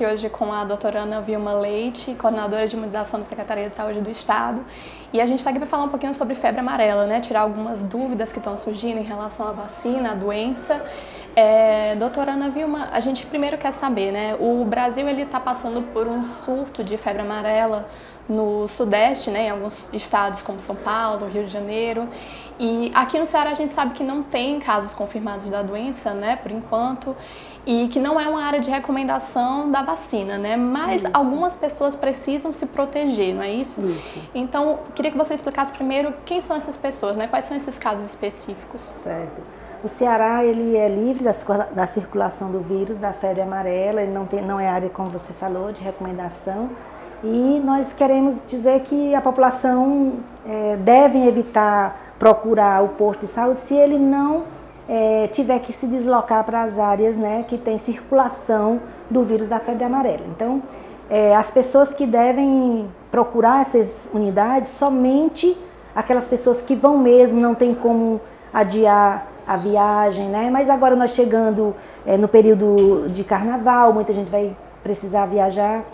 aqui hoje com a doutora Ana Vilma Leite, coordenadora de imunização da Secretaria de Saúde do Estado. E a gente está aqui para falar um pouquinho sobre febre amarela, né? Tirar algumas dúvidas que estão surgindo em relação à vacina, à doença. É, doutora Ana Vilma, a gente primeiro quer saber, né? O Brasil ele está passando por um surto de febre amarela no Sudeste, né? Em alguns estados como São Paulo, Rio de Janeiro. E aqui no Ceará a gente sabe que não tem casos confirmados da doença, né? Por enquanto e que não é uma área de recomendação da vacina, né? Mas isso. algumas pessoas precisam se proteger, não é isso? Isso. Então, queria que você explicasse primeiro quem são essas pessoas, né? Quais são esses casos específicos? Certo. O Ceará ele é livre da, da circulação do vírus da febre amarela, ele não, tem, não é área, como você falou, de recomendação. E nós queremos dizer que a população é, deve evitar procurar o posto de saúde se ele não é, tiver que se deslocar para as áreas né, que tem circulação do vírus da febre amarela. Então, é, as pessoas que devem procurar essas unidades, somente aquelas pessoas que vão mesmo, não tem como adiar a viagem, né? Mas agora nós chegando é, no período de carnaval, muita gente vai precisar viajar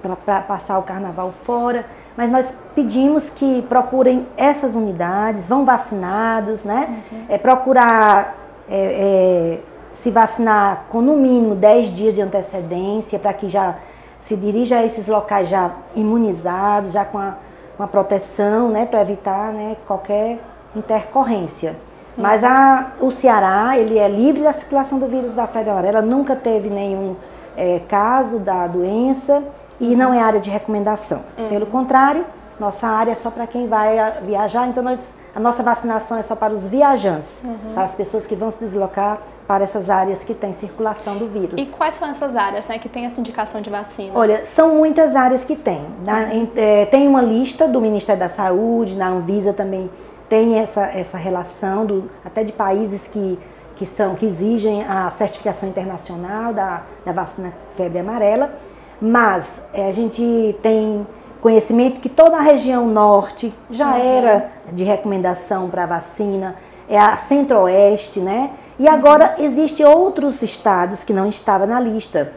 para passar o carnaval fora mas nós pedimos que procurem essas unidades, vão vacinados, né? Uhum. É, procurar é, é, se vacinar com no mínimo 10 dias de antecedência, para que já se dirija a esses locais já imunizados, já com a, uma proteção, né? Para evitar né, qualquer intercorrência. Uhum. Mas a, o Ceará, ele é livre da circulação do vírus da febre amarela, nunca teve nenhum é, caso da doença e não é área de recomendação. Uhum. Pelo contrário, nossa área é só para quem vai ah, viajar, então nós, a nossa vacinação é só para os viajantes, uhum. para as pessoas que vão se deslocar para essas áreas que têm circulação do vírus. E quais são essas áreas né, que têm essa indicação de vacina? Olha, são muitas áreas que tem. Uhum. É, tem uma lista do Ministério da Saúde, na Anvisa também tem essa, essa relação, do, até de países que, que, são, que exigem a certificação internacional da, da vacina febre amarela. Mas é, a gente tem conhecimento que toda a região norte já uhum. era de recomendação para vacina, é a centro-oeste, né? E agora uhum. existem outros estados que não estavam na lista.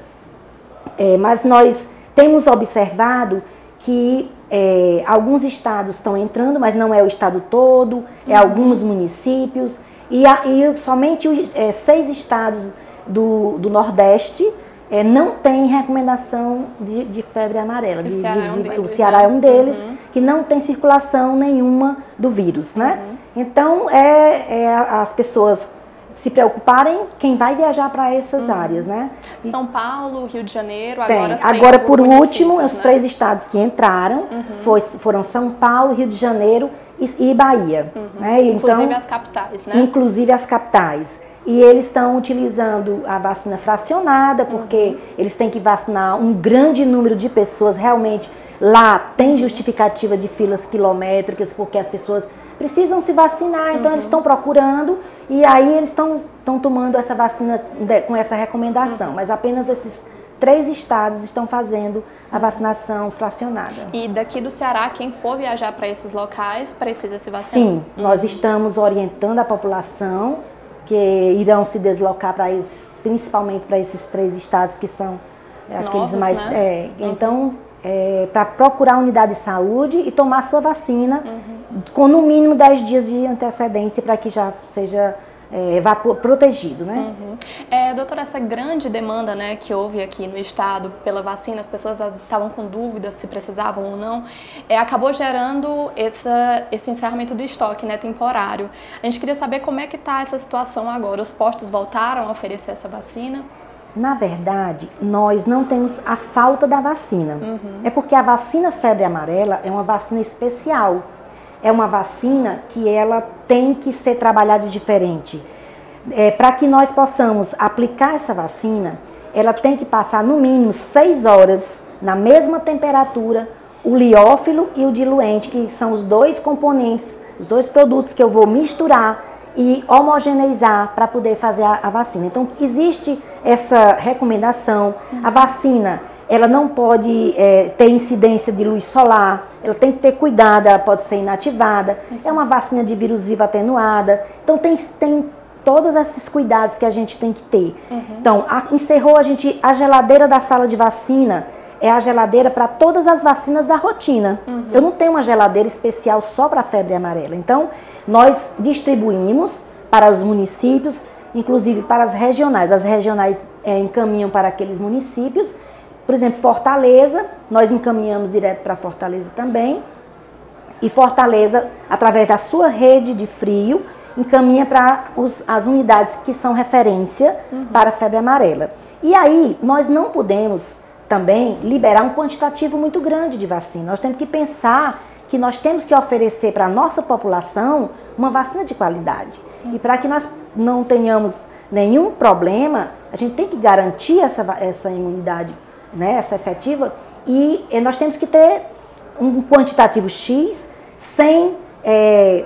É, mas nós temos observado que é, alguns estados estão entrando, mas não é o estado todo, é uhum. alguns municípios, e, a, e somente é, seis estados do, do Nordeste é, não tem recomendação de, de febre amarela. De, o Ceará, de, é, um deles, o Ceará né? é um deles uhum. que não tem circulação nenhuma do vírus, né? Uhum. Então, é, é, as pessoas se preocuparem quem vai viajar para essas uhum. áreas, né? São Paulo, Rio de Janeiro, tem. agora tem Agora, por último, né? os três estados que entraram uhum. foi, foram São Paulo, Rio de Janeiro e, e Bahia. Uhum. Né? Então, inclusive as capitais, né? Inclusive as capitais. E eles estão utilizando a vacina fracionada, porque uhum. eles têm que vacinar um grande número de pessoas. Realmente, lá tem justificativa de filas quilométricas, porque as pessoas precisam se vacinar, então uhum. eles estão procurando e aí eles estão tomando essa vacina de, com essa recomendação. Uhum. Mas apenas esses três estados estão fazendo a vacinação fracionada. E daqui do Ceará, quem for viajar para esses locais precisa se vacinar? Sim, nós estamos orientando a população que irão se deslocar para esses, principalmente para esses três estados que são é, Novos, aqueles mais. Né? É, uhum. Então, é, para procurar a unidade de saúde e tomar sua vacina uhum. com no mínimo 10 dias de antecedência para que já seja é, protegido, né? Uhum. É, doutora, essa grande demanda né, que houve aqui no estado pela vacina, as pessoas estavam com dúvidas se precisavam ou não, é, acabou gerando essa, esse encerramento do estoque né, temporário. A gente queria saber como é que está essa situação agora. Os postos voltaram a oferecer essa vacina? Na verdade, nós não temos a falta da vacina. Uhum. É porque a vacina febre amarela é uma vacina especial é uma vacina que ela tem que ser trabalhada diferente. É, Para que nós possamos aplicar essa vacina, ela tem que passar no mínimo seis horas na mesma temperatura, o liófilo e o diluente, que são os dois componentes, os dois produtos que eu vou misturar e homogeneizar para poder fazer a, a, vacina. Então, existe essa recomendação. A vacina ela não pode é, ter incidência de luz solar, ela tem que ter cuidado, ela pode ser inativada. É uma vacina de vírus vivo atenuada. Então tem, tem todos esses cuidados que a gente tem que ter. Uhum. Então, a, encerrou a gente a geladeira da sala de vacina é a geladeira para todas as vacinas da rotina. Uhum. Eu não tenho uma geladeira especial só para a febre amarela. Então, nós distribuímos para os municípios, inclusive para as regionais. As regionais é, encaminham para aqueles municípios. Por exemplo, Fortaleza, nós encaminhamos direto para Fortaleza também. E Fortaleza, através da sua rede de frio, encaminha para os, as unidades que são referência uhum. para a febre amarela. E aí, nós não podemos também liberar um quantitativo muito grande de vacina. Nós temos que pensar que nós temos que oferecer para a nossa população uma vacina de qualidade. E para que nós não tenhamos nenhum problema, a gente tem que garantir essa, essa imunidade, né, essa efetiva, e, e nós temos que ter um quantitativo X sem é,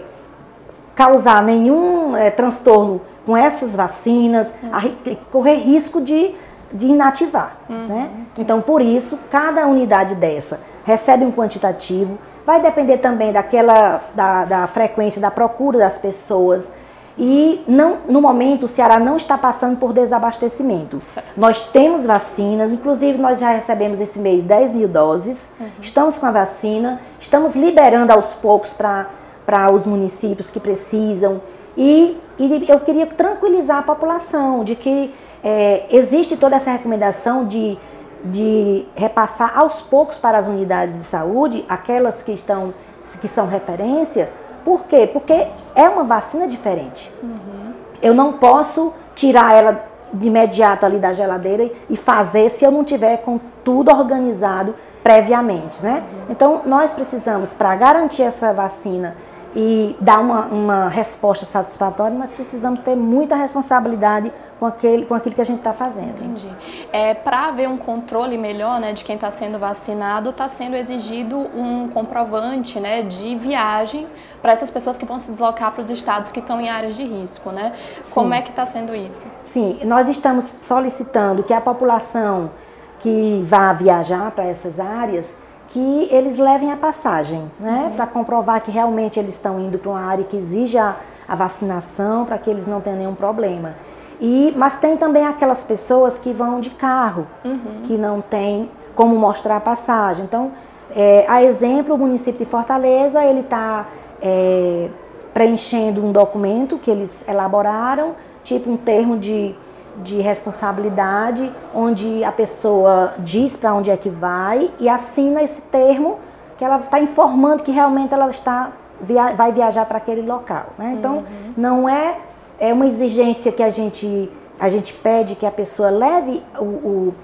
causar nenhum é, transtorno com essas vacinas, uhum. correr risco de, de inativar. Uhum. Né? Então, por isso, cada unidade dessa recebe um quantitativo, vai depender também daquela da, da frequência da procura das pessoas. E não, no momento o Ceará não está passando por desabastecimento. Certo. Nós temos vacinas, inclusive nós já recebemos esse mês 10 mil doses, uhum. estamos com a vacina, estamos liberando aos poucos para os municípios que precisam. E, e, eu queria tranquilizar a população de que é, existe toda essa recomendação de, de repassar aos poucos para as unidades de saúde, aquelas que, estão, que são referência. Por quê? Porque é uma vacina diferente. Uhum. Eu não posso tirar ela de imediato ali da geladeira e fazer se eu não tiver com tudo organizado previamente, né? Uhum. Então, nós precisamos, para garantir essa vacina e dar uma, uma resposta satisfatória, nós precisamos ter muita responsabilidade com, aquele, com aquilo que a gente está fazendo. Entendi. É, Para haver um controle melhor né, de quem está sendo vacinado, está sendo exigido um comprovante né, de viagem para essas pessoas que vão se deslocar para os estados que estão em áreas de risco. Né? Como é que está sendo isso? Sim, nós estamos solicitando que a população que vá viajar para essas áreas que eles levem a passagem, né? Uhum. Para comprovar que realmente eles estão indo para uma área que exige a, a vacinação, para que eles não tenham nenhum problema. E, mas tem também aquelas pessoas que vão de carro, uhum. que não tem como mostrar a passagem. Então, é, a exemplo, o município de Fortaleza, ele está é, preenchendo um documento que eles elaboraram, tipo um termo de de responsabilidade, onde a pessoa diz para onde é que vai e assina esse termo que ela está informando que realmente ela está via vai viajar para aquele local. Né? Então, uhum. não é, é uma exigência que a gente, a gente pede que a pessoa leve o, o,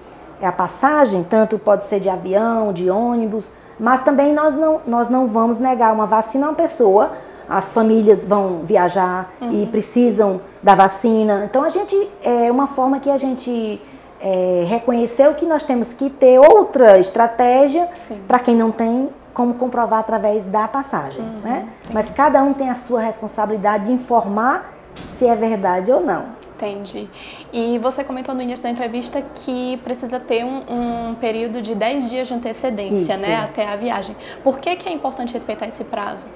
a passagem, tanto pode ser de avião, de ônibus, mas também nós não, nós não vamos negar uma vacina a uma pessoa as famílias vão viajar uhum. e precisam da vacina. Então a gente é uma forma que a gente é, reconheceu que nós temos que ter outra estratégia para quem não tem como comprovar através da passagem, uhum. né? Mas cada um tem a sua responsabilidade de informar se é verdade ou não. Entendi. E você comentou no início da entrevista que precisa ter um, um período de 10 dias de antecedência, Isso. né, até a viagem. Por que, que é importante respeitar esse prazo?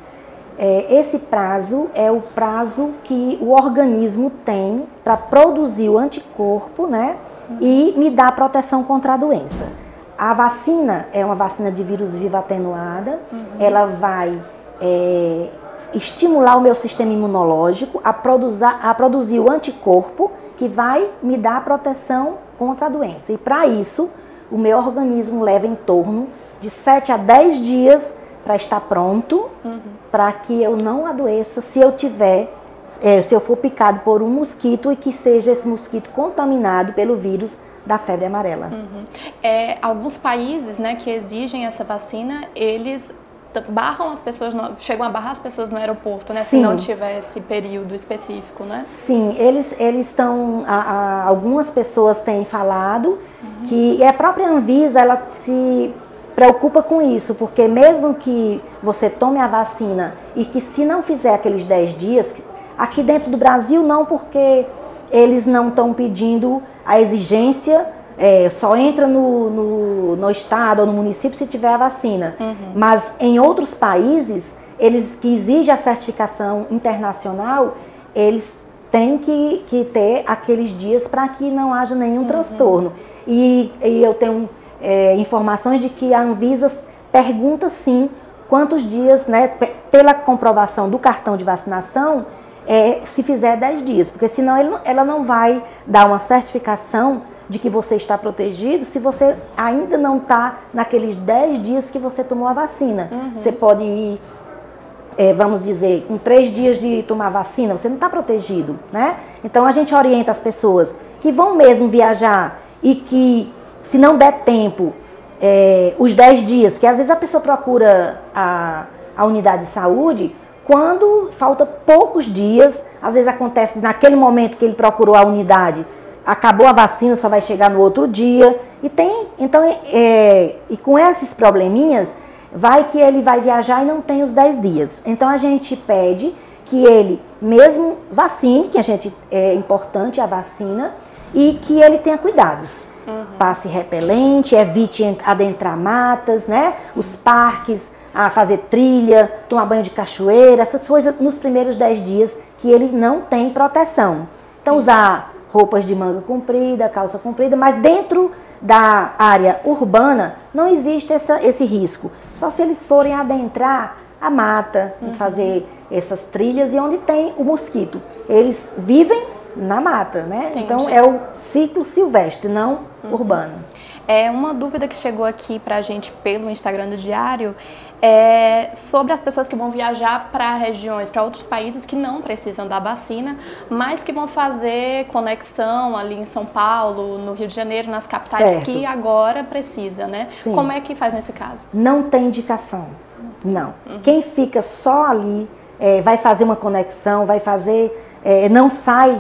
É, esse prazo é o prazo que o organismo tem para produzir o anticorpo, né? E me dar proteção contra a doença. A vacina é uma vacina de vírus vivo atenuada, uhum. ela vai é, estimular o meu sistema imunológico a, produzir, a produzir o anticorpo que vai me dar proteção contra a doença. E para isso, o meu organismo leva em torno de 7 a 10 dias para estar pronto, uhum. para que eu não adoeça se eu tiver, é, se eu for picado por um mosquito e que seja esse mosquito contaminado pelo vírus da febre amarela. Uhum. É, alguns países né, que exigem essa vacina, eles barram as pessoas, no, chegam a barrar as pessoas no aeroporto, né? Sim. Se não tiver esse período específico, né? Sim, eles eles estão, algumas pessoas têm falado uhum. que a própria Anvisa ela se preocupa com isso, porque mesmo que você tome a vacina e que se não fizer aqueles 10 dias, aqui dentro do Brasil não, porque eles não estão pedindo a exigência, é, só entra no, no, no, estado ou no município se tiver a vacina. Uhum. Mas em outros países, eles que exigem a certificação internacional, eles tem que, que ter aqueles dias para que não haja nenhum uhum. transtorno. E, e, eu tenho é, informações de que a Anvisa pergunta sim quantos dias, né, pela comprovação do cartão de vacinação, é, se fizer 10 dias, porque senão ela não vai dar uma certificação de que você está protegido se você ainda não está naqueles 10 dias que você tomou a vacina. Uhum. Você pode ir, é, vamos dizer, com 3 dias de tomar vacina, você não está protegido, né? Então a gente orienta as pessoas que vão mesmo viajar e que, se não der tempo, é, os 10 dias, porque às vezes a pessoa procura a, a unidade de saúde quando falta poucos dias, às vezes acontece naquele momento que ele procurou a unidade, acabou a vacina, só vai chegar no outro dia. E tem, então, é, e com esses probleminhas, vai que ele vai viajar e não tem os 10 dias. Então a gente pede que ele mesmo vacine, que a gente é importante a vacina, e que ele tenha cuidados. Uhum. Passe repelente, evite adentrar matas, né? Os parques, a fazer trilha, tomar banho de cachoeira, essas coisas nos primeiros 10 dias que ele não tem proteção. Então usar roupas de manga comprida, calça comprida, mas dentro da área urbana não existe essa, esse risco. Só se eles forem adentrar a mata, uhum. fazer essas trilhas e onde tem o mosquito. Eles vivem na mata, né? Entendi. Então é o ciclo silvestre, não uhum. urbano. É uma dúvida que chegou aqui para a gente pelo Instagram do Diário é sobre as pessoas que vão viajar para regiões, para outros países que não precisam da vacina, mas que vão fazer conexão ali em São Paulo, no Rio de Janeiro, nas capitais certo. que agora precisa, né? Sim. Como é que faz nesse caso? Não tem indicação, não. Uhum. Quem fica só ali é, vai fazer uma conexão, vai fazer, é, não sai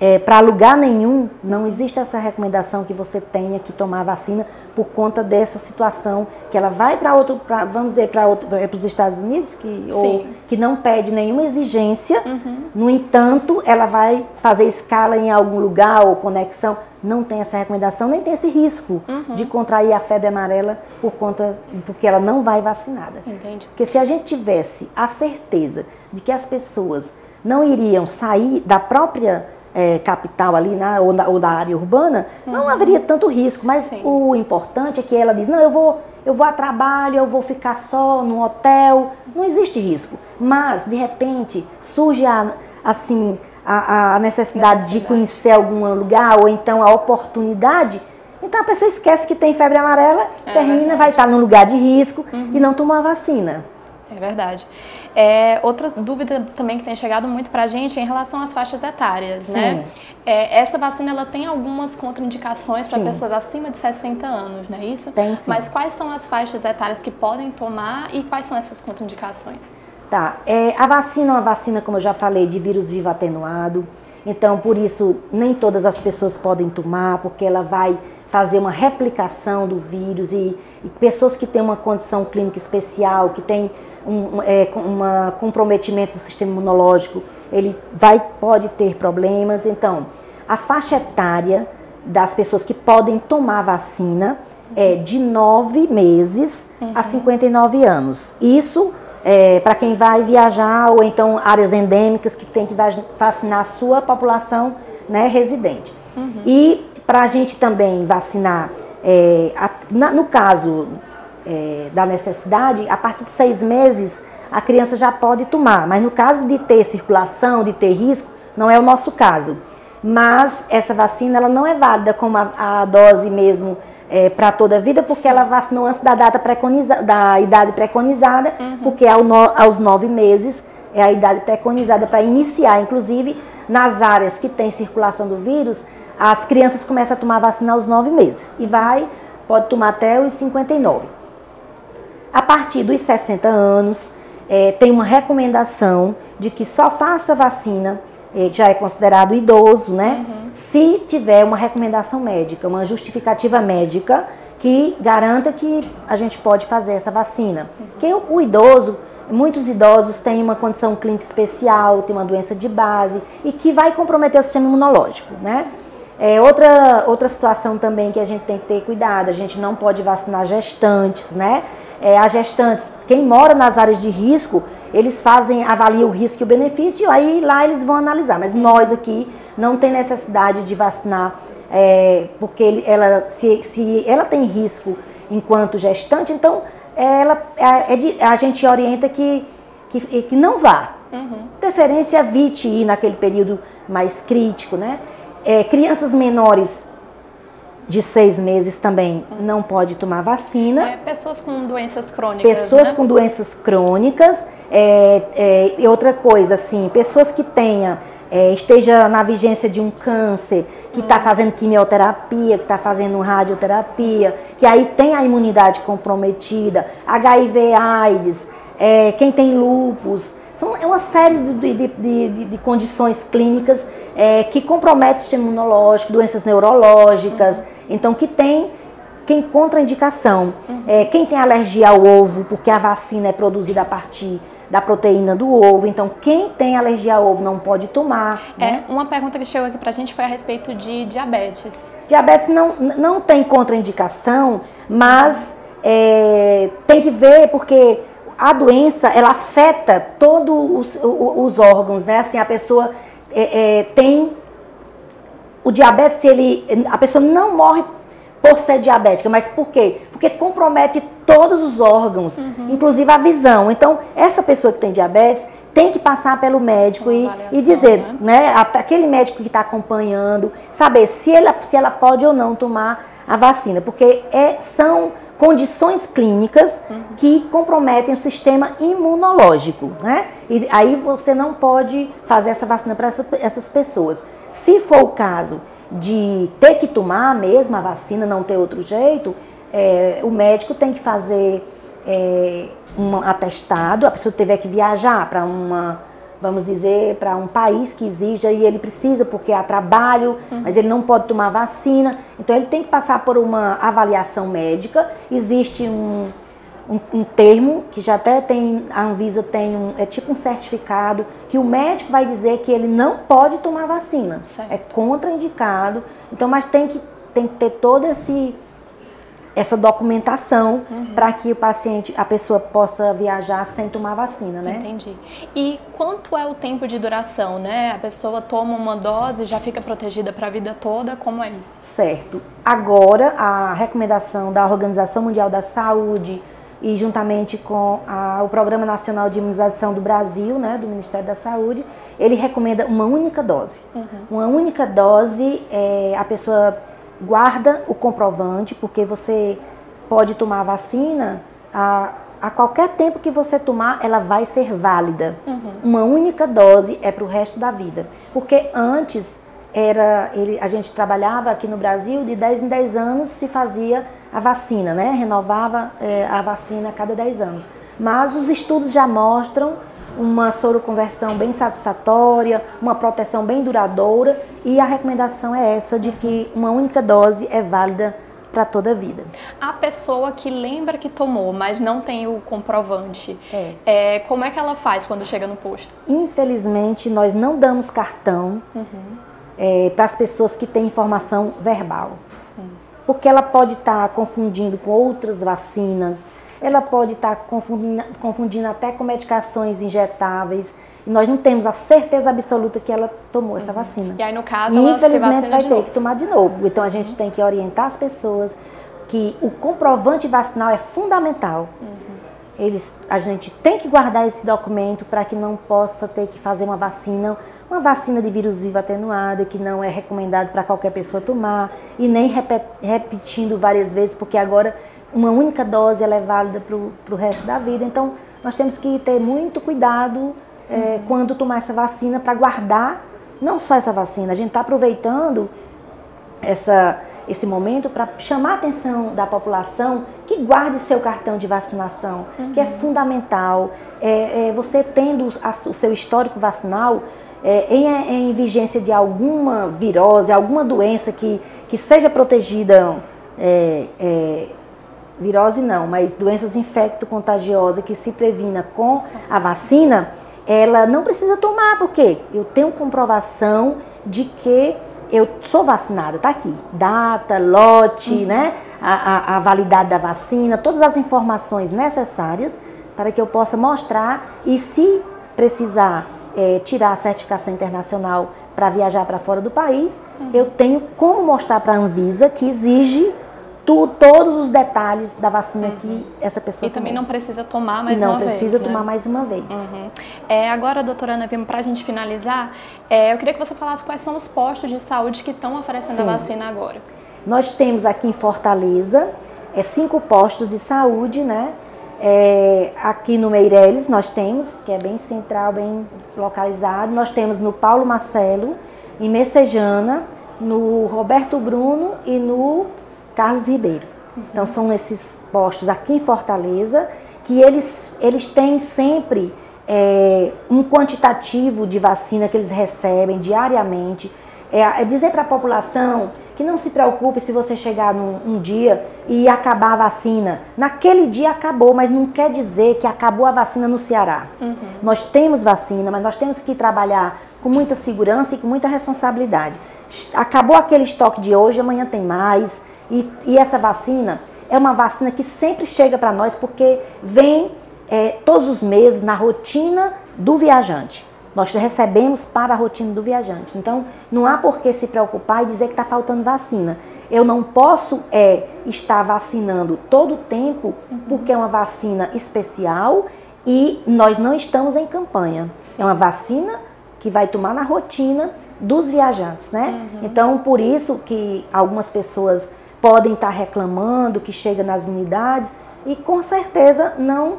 é, para lugar nenhum, não existe essa recomendação que você tenha que tomar vacina por conta dessa situação que ela vai para outro, pra, vamos dizer para os Estados Unidos que ou, que não pede nenhuma exigência. Uhum. No entanto, ela vai fazer escala em algum lugar ou conexão. Não tem essa recomendação nem tem esse risco uhum. de contrair a febre amarela por conta porque ela não vai vacinada. Entendi. Porque se a gente tivesse a certeza de que as pessoas não iriam sair da própria é, capital ali, né, ou, da, ou, da, área urbana, uhum. não haveria tanto risco. Mas Sim. o importante é que ela diz, não, eu vou, eu vou a trabalho, eu vou ficar só no hotel. Não existe risco. Mas, de repente, surge a, assim, a, a necessidade, necessidade de conhecer algum lugar, ou então a oportunidade. Então a pessoa esquece que tem febre amarela, é termina, verdade. vai estar num lugar de risco uhum. e não tomar a vacina. É verdade. É, outra dúvida também que tem chegado muito para a gente é em relação às faixas etárias, né? Sim. né? É, essa vacina ela tem algumas contraindicações para pessoas acima de 60 anos, não é isso? Tem sim. Mas quais são as faixas etárias que podem tomar e quais são essas contraindicações? Tá, é, a vacina é uma vacina, como eu já falei, de vírus vivo atenuado. Então, por isso, nem todas as pessoas podem tomar, porque ela vai fazer uma replicação do vírus e, e pessoas que têm uma condição clínica especial, que têm um é, uma comprometimento do sistema imunológico, ele vai pode ter problemas. Então, a faixa etária das pessoas que podem tomar vacina é de 9 meses uhum. a 59 anos. Isso é, para quem vai viajar ou então áreas endêmicas que tem que vacinar a sua população né, residente. Uhum. E para a gente também vacinar, é, a, na, no caso é, da necessidade, a partir de seis meses a criança já pode tomar. Mas no caso de ter circulação, de ter risco, não é o nosso caso. Mas essa vacina ela não é válida como a, a dose mesmo é, para toda a vida, porque ela vacinou antes da data preconizada, da idade preconizada, uhum. porque ao no, aos nove meses é a idade preconizada para iniciar, inclusive nas áreas que tem circulação do vírus, as crianças começam a tomar vacina aos nove meses e vai, pode tomar até os 59. A partir dos 60 anos, é, tem uma recomendação de que só faça vacina, é, já é considerado idoso, né? Uhum. Se tiver uma recomendação médica, uma justificativa médica que garanta que a gente pode fazer essa vacina. Uhum. Porque o, o idoso, muitos idosos têm uma condição clínica especial, tem uma doença de base e que vai comprometer o sistema imunológico, né? É, outra, outra situação também que a gente tem que ter cuidado, a gente não pode vacinar gestantes, né? É, as gestantes, quem mora nas áreas de risco, eles fazem, avaliam o risco e o benefício, aí lá eles vão analisar. Mas nós aqui não tem necessidade de vacinar, é, porque ele, ela, se, se ela tem risco enquanto gestante, então ela, é, é de, a gente orienta que, que, que não vá. Uhum. Preferência evite ir naquele período mais crítico, né? É, crianças menores de seis meses também uhum. não pode tomar vacina. É, pessoas com doenças crônicas. Pessoas né? com doenças crônicas. É, é, e outra coisa, assim, pessoas que tenham é, esteja na vigência de um câncer, que está fazendo quimioterapia, que está fazendo radioterapia, que aí tem a imunidade comprometida, HIV, AIDS, é, quem tem lupus, são é uma série de, de, de, de condições clínicas é, que comprometem o sistema imunológico, doenças neurológicas, uhum. então que tem quem contraindicação, uhum. é, quem tem alergia ao ovo, porque a vacina é produzida a partir da proteína do ovo. Então, quem tem alergia ao ovo não pode tomar. É, né? uma pergunta que chegou aqui pra gente foi a respeito de diabetes. Diabetes não, não tem contraindicação, mas é, tem que ver porque a doença ela afeta todos os, os órgãos, né? Assim, a pessoa é, é, tem o diabetes, ele, a pessoa não morre por ser diabética, mas por quê? Porque compromete todos os órgãos, uhum. inclusive a visão. Então, essa pessoa que tem diabetes tem que passar pelo médico e, e dizer, né, né aquele médico que está acompanhando, saber se ela, se ela pode ou não tomar a vacina, porque é, são condições clínicas uhum. que comprometem o sistema imunológico, né? E aí você não pode fazer essa vacina para essa, essas pessoas. Se for o caso de ter que tomar mesmo a vacina, não ter outro jeito, é, o médico tem que fazer é, um atestado, a pessoa tiver que viajar para uma, vamos dizer, para um país que exija e ele precisa porque há trabalho, uhum. mas ele não pode tomar vacina, então ele tem que passar por uma avaliação médica. Existe um, um, um, termo que já até tem, a Anvisa tem um, é tipo um certificado que o médico vai dizer que ele não pode tomar vacina, certo. é contraindicado. Então, mas tem que tem que ter todo esse essa documentação uhum. para que o paciente, a pessoa possa viajar sem tomar vacina, né? Entendi. E quanto é o tempo de duração, né? A pessoa toma uma dose e já fica protegida para a vida toda, como é isso? Certo. Agora, a recomendação da Organização Mundial da Saúde e juntamente com a, o Programa Nacional de Imunização do Brasil, né, do Ministério da Saúde, ele recomenda uma única dose. Uhum. Uma única dose, é, a pessoa guarda o comprovante, porque você pode tomar a vacina a, a qualquer tempo que você tomar, ela vai ser válida. Uhum. Uma única dose é para o resto da vida. Porque antes era ele, a gente trabalhava aqui no Brasil, de 10 em 10 anos se fazia a vacina, né? Renovava é, a vacina a cada 10 anos. Mas os estudos já mostram uma soroconversão bem satisfatória, uma proteção bem duradoura e a recomendação é essa de que uma única dose é válida para toda a vida. A pessoa que lembra que tomou, mas não tem o comprovante, é. É, como é que ela faz quando chega no posto? Infelizmente, nós não damos cartão uhum. é, para as pessoas que têm informação verbal. Uhum. Porque ela pode estar tá confundindo com outras vacinas, ela pode estar confundindo, confundindo até com medicações injetáveis. E nós não temos a certeza absoluta que ela tomou essa uhum. vacina. E aí, no caso, e, infelizmente vai ter novo. que tomar de novo. Então a gente uhum. tem que orientar as pessoas que o comprovante vacinal é fundamental. Uhum. Eles, a gente tem que guardar esse documento para que não possa ter que fazer uma vacina, uma vacina de vírus vivo atenuada, que não é recomendado para qualquer pessoa tomar, e nem repetindo várias vezes, porque agora uma única dose é válida para o resto da vida. Então, nós temos que ter muito cuidado é, uhum. quando tomar essa vacina para guardar, não só essa vacina, a gente está aproveitando essa, esse momento para chamar a atenção da população que guarde seu cartão de vacinação, uhum. que é uhum. fundamental. É, é, você tendo a, o seu histórico vacinal, é, em, em, vigência de alguma virose, alguma doença que, que seja protegida é, é, virose não, mas doenças infecto-contagiosas que se previna com a vacina, ela não precisa tomar, porque eu tenho comprovação de que eu sou vacinada, tá aqui, data, lote, uhum. né, a, a, a, validade da vacina, todas as informações necessárias para que eu possa mostrar e se precisar é, tirar a certificação internacional para viajar para fora do país, uhum. eu tenho como mostrar para a Anvisa que exige tu, todos os detalhes da vacina uhum. que essa pessoa E também não precisa tomar mais uma vez. Não precisa né? tomar mais uma vez. Uhum. É, agora, doutora Ana Vima, para a gente finalizar, é, eu queria que você falasse quais são os postos de saúde que estão oferecendo Sim. a vacina agora. Nós temos aqui em Fortaleza é, cinco postos de saúde, né? É, aqui no Meireles nós temos, que é bem central, bem localizado. Nós temos no Paulo Marcelo, em Messejana, no Roberto Bruno e no Carlos Ribeiro. Uhum. Então são esses postos aqui em Fortaleza que eles, eles têm sempre é, um quantitativo de vacina que eles recebem diariamente. É, é dizer para a população que não se preocupe se você chegar num um dia e acabar a vacina. Naquele dia acabou, mas não quer dizer que acabou a vacina no Ceará. Uhum. Nós temos vacina, mas nós temos que trabalhar com muita segurança e com muita responsabilidade. Acabou aquele estoque de hoje, amanhã tem mais. E, e essa vacina é uma vacina que sempre chega para nós porque vem é, todos os meses na rotina do viajante. Nós recebemos para a rotina do viajante. Então, não há por que se preocupar e dizer que está faltando vacina. Eu não posso é, estar vacinando todo o tempo, uhum. porque é uma vacina especial e nós não estamos em campanha. Sim. É uma vacina que vai tomar na rotina dos viajantes, né? Uhum. Então, por isso que algumas pessoas podem estar reclamando que chega nas unidades e com certeza não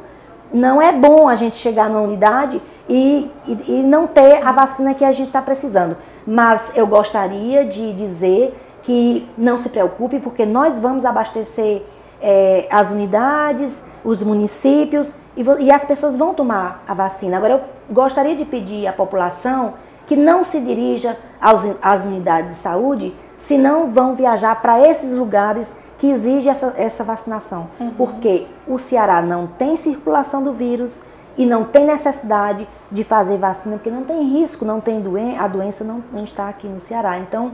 não é bom a gente chegar na unidade e, e, e não ter a vacina que a gente está precisando. Mas eu gostaria de dizer que não se preocupe, porque nós vamos abastecer é, as unidades, os municípios e, e, as pessoas vão tomar a vacina. Agora, eu gostaria de pedir à população que não se dirija aos, às unidades de saúde se não vão viajar para esses lugares que exigem essa, essa vacinação. Uhum. Porque o Ceará não tem circulação do vírus e não tem necessidade de fazer vacina, porque não tem risco, não tem doen a doença não, não está aqui no Ceará. Então,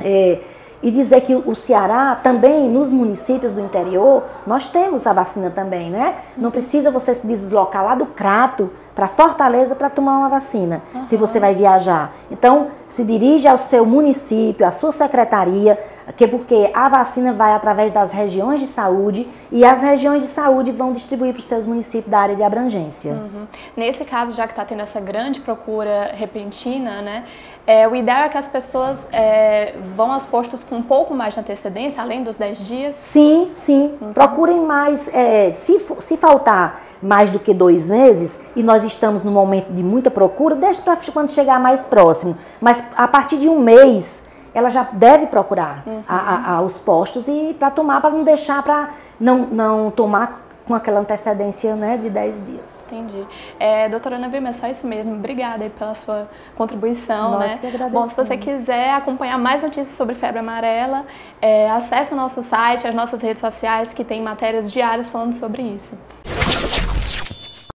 é, e dizer que o Ceará também, nos municípios do interior, nós temos a vacina também, né? Não precisa você se deslocar lá do Crato para Fortaleza para tomar uma vacina, uhum. se você vai viajar. Então, se dirige ao seu município, à sua secretaria, que porque a vacina vai através das regiões de saúde e as regiões de saúde vão distribuir para os seus municípios da área de abrangência. Uhum. Nesse caso, já que está tendo essa grande procura repentina, né, é, o ideal é que as pessoas é, vão aos postos com um pouco mais de antecedência, além dos 10 dias? Sim, sim. Uhum. Procurem mais. É, se, se faltar mais do que dois meses e nós estamos num momento de muita procura, deixe para quando chegar mais próximo. Mas a partir de um mês, ela já deve procurar uhum. a, a, a, os postos e para tomar, para não deixar para não, não tomar com aquela antecedência né, de 10 dias. Entendi. É, doutora Ana Vilma, é só isso mesmo. Obrigada aí pela sua contribuição. Nós né? que agradecemos. Bom, se você quiser acompanhar mais notícias sobre febre amarela, é, acesse o nosso site, as nossas redes sociais que tem matérias diárias falando sobre isso.